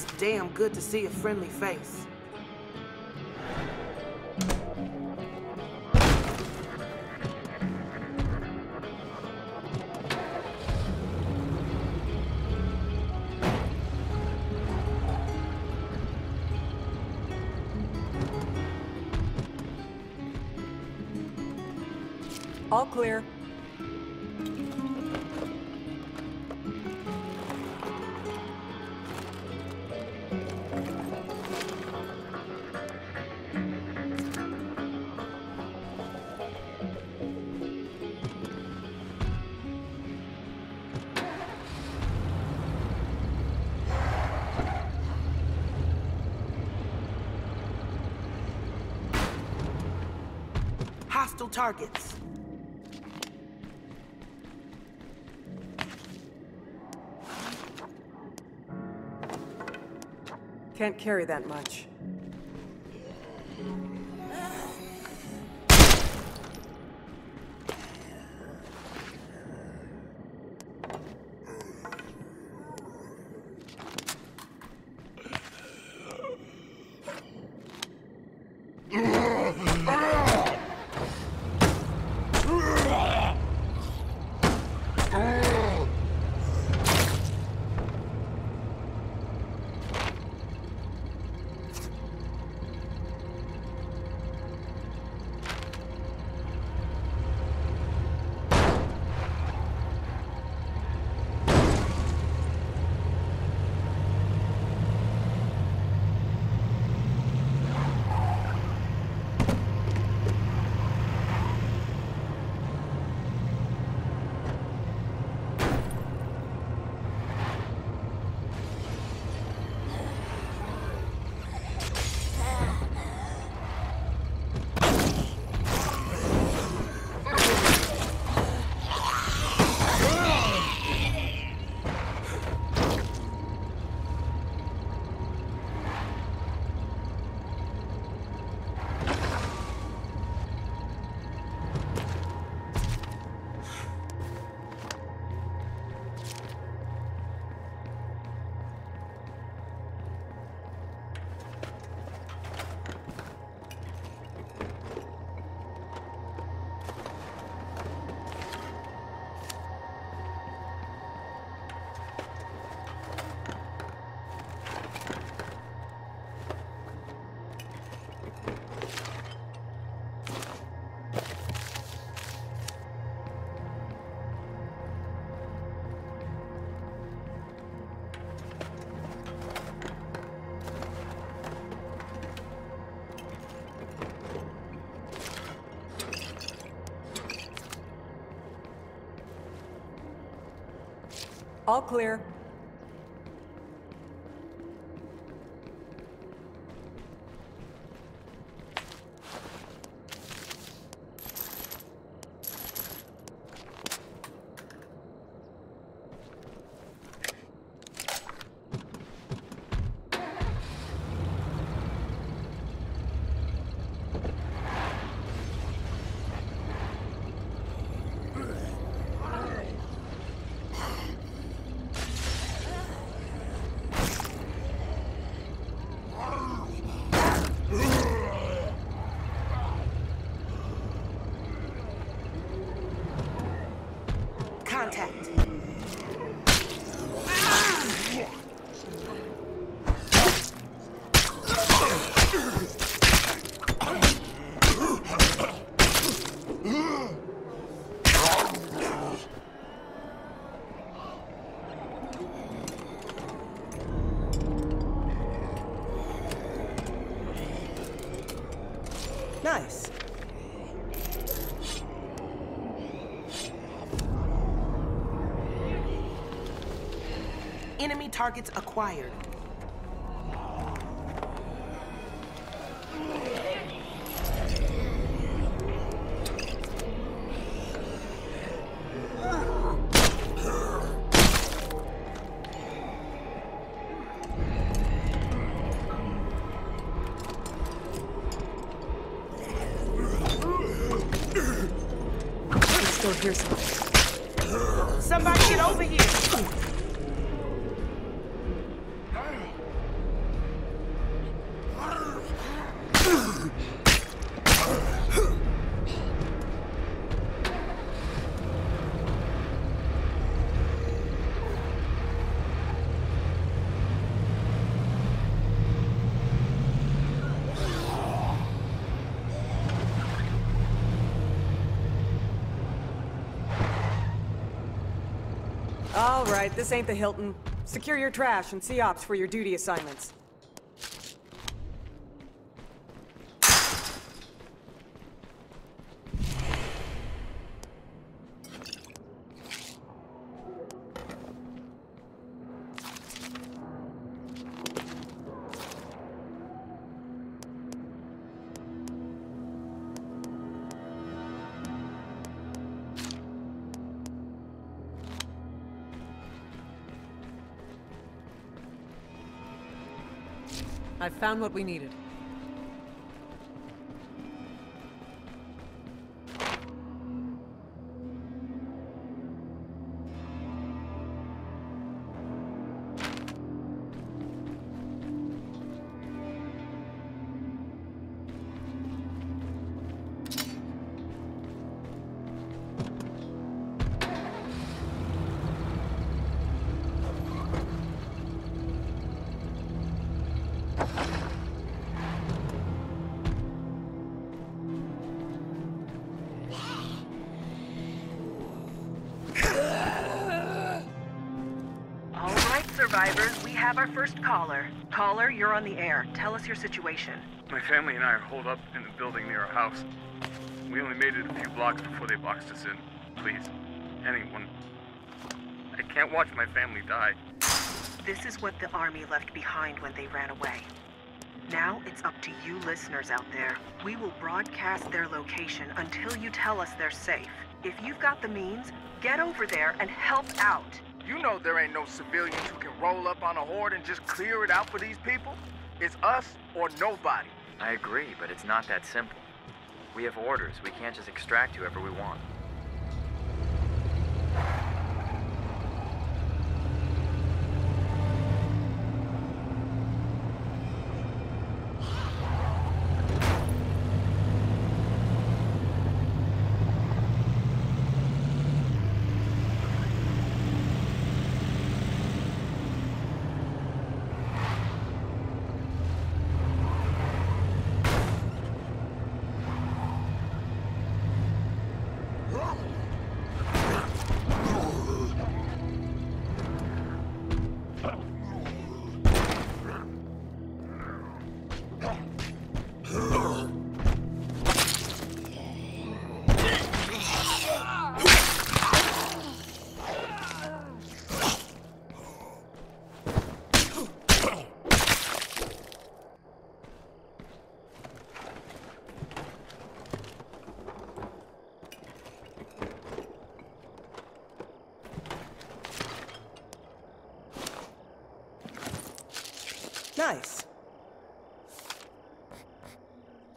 It's damn good to see a friendly face. All clear. Hostile targets. Can't carry that much. All clear. Nice. Enemy targets acquired. Somebody get over here. All right, this ain't the Hilton. Secure your trash and see ops for your duty assignments. I've found what we needed. Survivors, we have our first caller. Caller, you're on the air. Tell us your situation. My family and I are holed up in a building near our house. We only made it a few blocks before they boxed us in. Please, anyone. I can't watch my family die. This is what the Army left behind when they ran away. Now it's up to you listeners out there. We will broadcast their location until you tell us they're safe. If you've got the means, get over there and help out. You know there ain't no civilians who can roll up on a horde and just clear it out for these people. It's us or nobody. I agree, but it's not that simple. We have orders. We can't just extract whoever we want.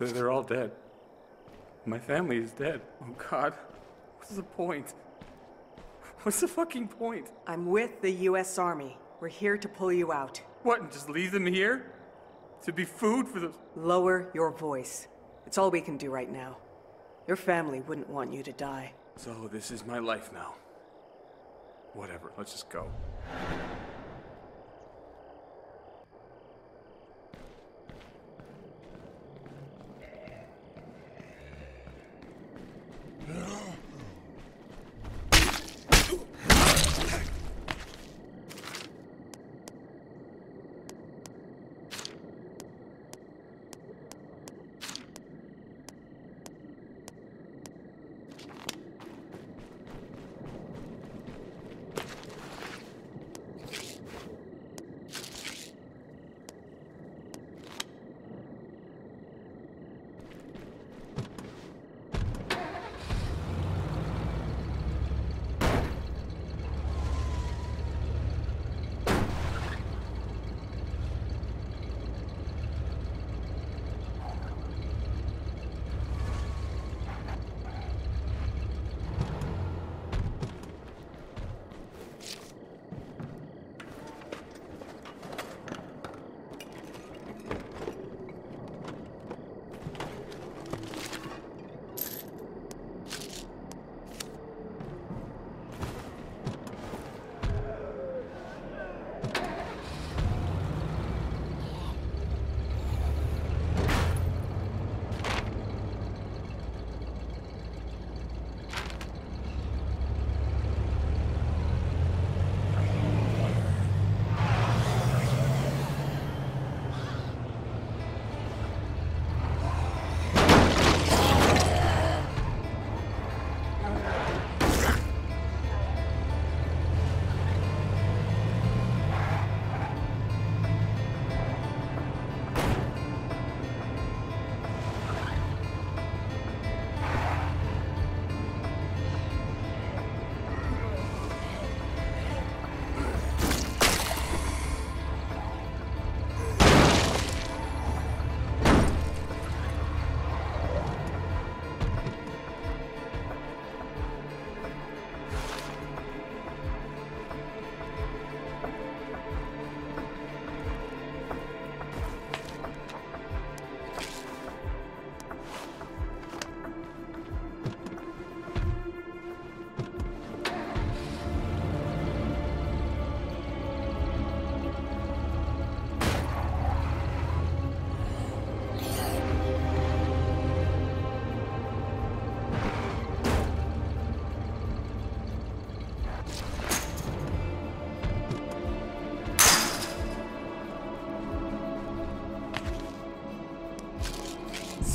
They're, they're all dead. My family is dead. Oh god. What's the point? What's the fucking point? I'm with the U.S. Army. We're here to pull you out. What, and just leave them here? To be food for the. Lower your voice. It's all we can do right now. Your family wouldn't want you to die. So, this is my life now. Whatever, let's just go.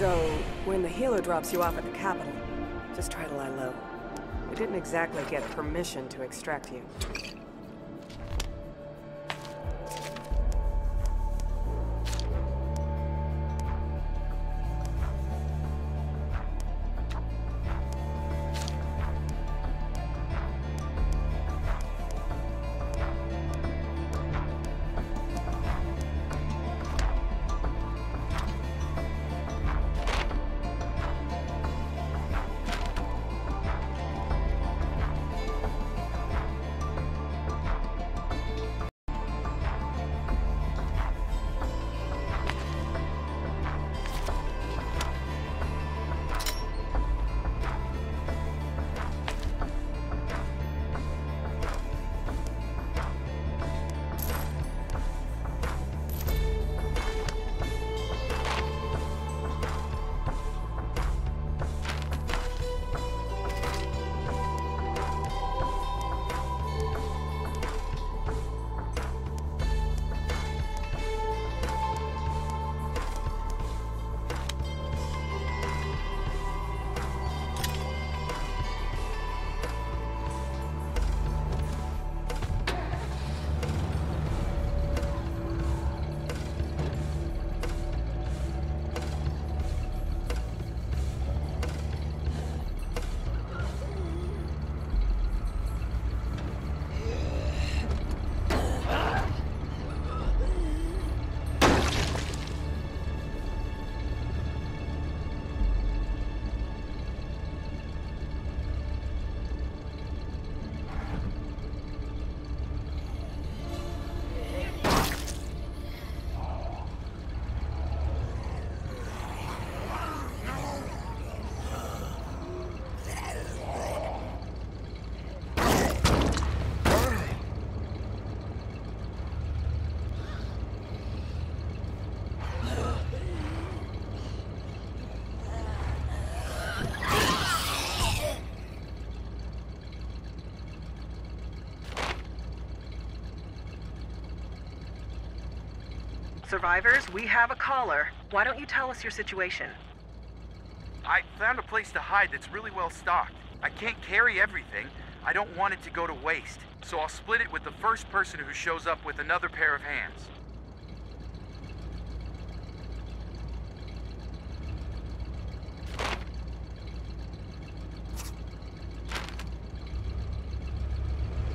So, when the helo drops you off at the capital, just try to lie low. We didn't exactly get permission to extract you. Survivors, we have a caller. Why don't you tell us your situation? I found a place to hide that's really well stocked. I can't carry everything. I don't want it to go to waste. So I'll split it with the first person who shows up with another pair of hands.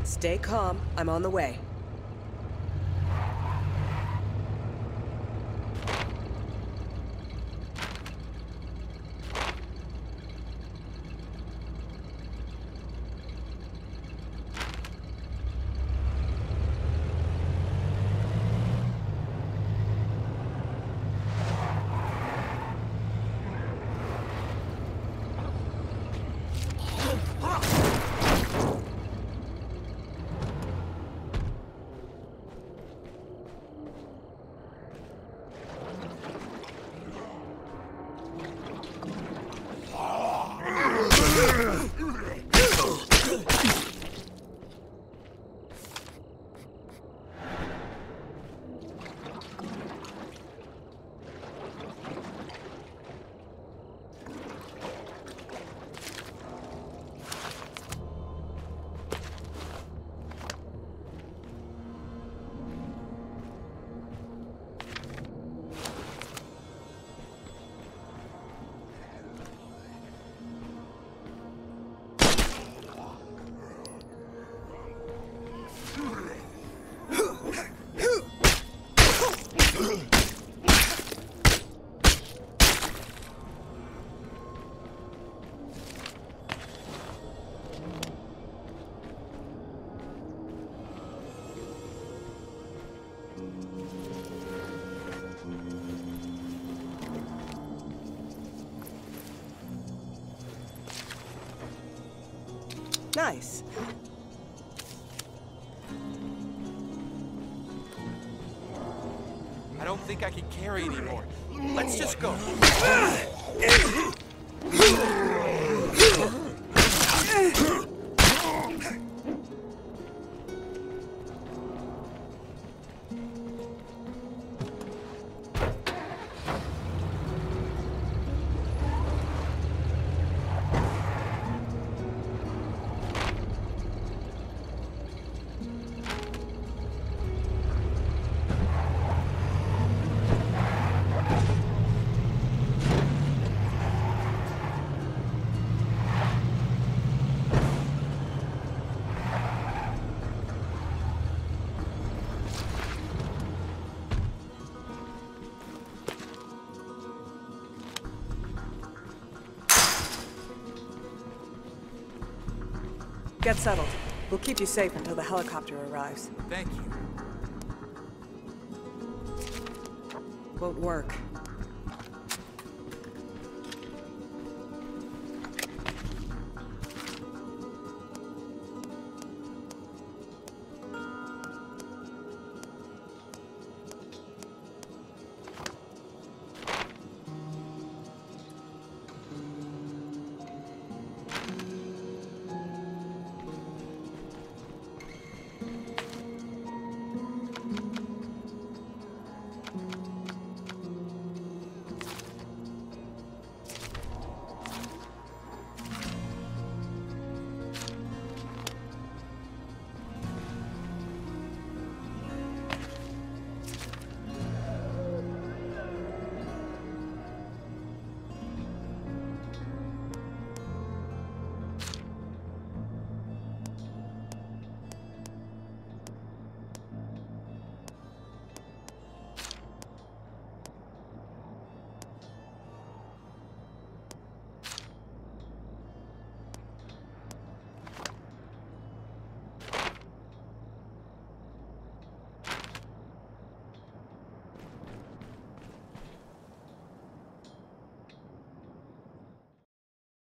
Stay calm. I'm on the way. Think I can carry anymore. Let's just go. Get settled. We'll keep you safe until the helicopter arrives. Thank you. Won't work.